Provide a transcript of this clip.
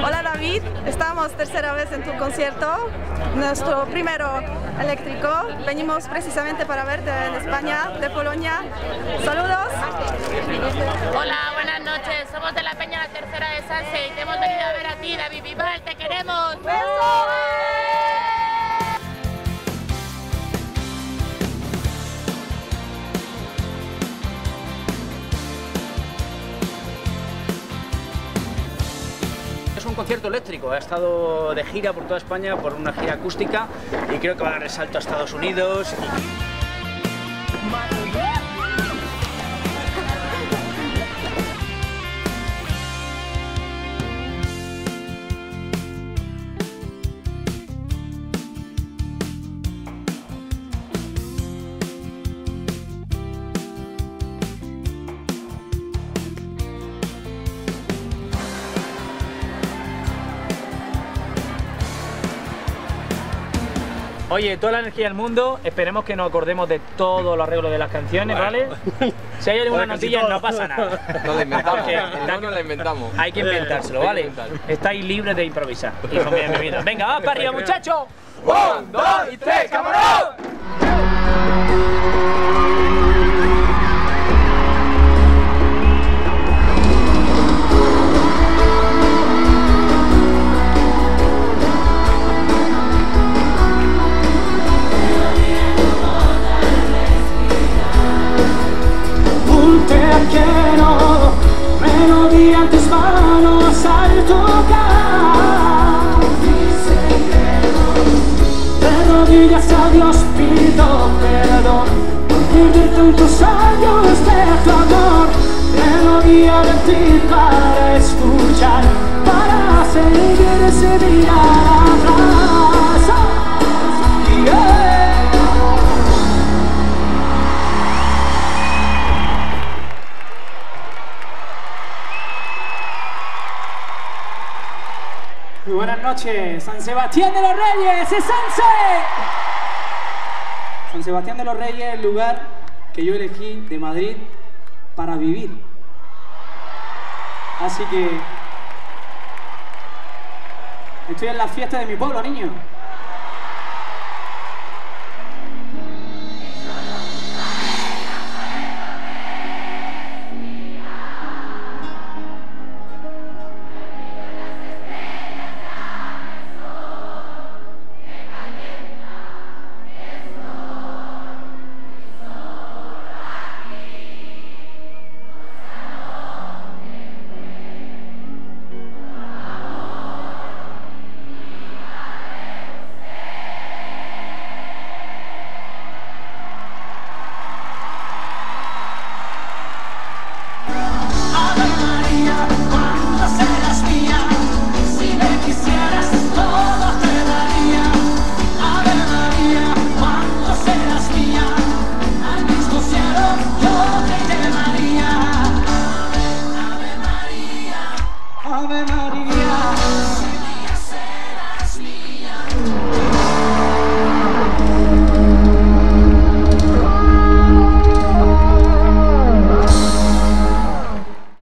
Madrid. Estamos tercera vez en tu concierto, nuestro primero eléctrico. Venimos precisamente para verte en España, de Polonia. Saludos. Hola, buenas noches. Somos de la Peña La Tercera de Sanse y te hemos venido a ver a ti, David Vival. ¡Te queremos! Concierto eléctrico, ha estado de gira por toda España por una gira acústica y creo que va a dar el salto a Estados Unidos. Oye, toda la energía del mundo, esperemos que nos acordemos de todos los arreglos de las canciones, ¿vale? Si hay alguna Bueno, notilla, no pasa nada. Nos la inventamos. No nos la inventamos. Hay que inventárselo, ¿vale? Estáis libres de improvisar, hijo mío mi vida. Venga, vamos para arriba, muchachos. ¡Un, dos y tres, camarón! Un quiero melodía en tus manos al tocar. De rodillas a Dios pido perdón por vivir tantos años de tu amor. Melodía de ti para escuchar, para seguir ese día atrás. Muy buenas noches, San Sebastián de los Reyes, es Sanse. San Sebastián de los Reyes es el lugar que yo elegí de Madrid para vivir. Así que estoy en la fiesta de mi pueblo, niños.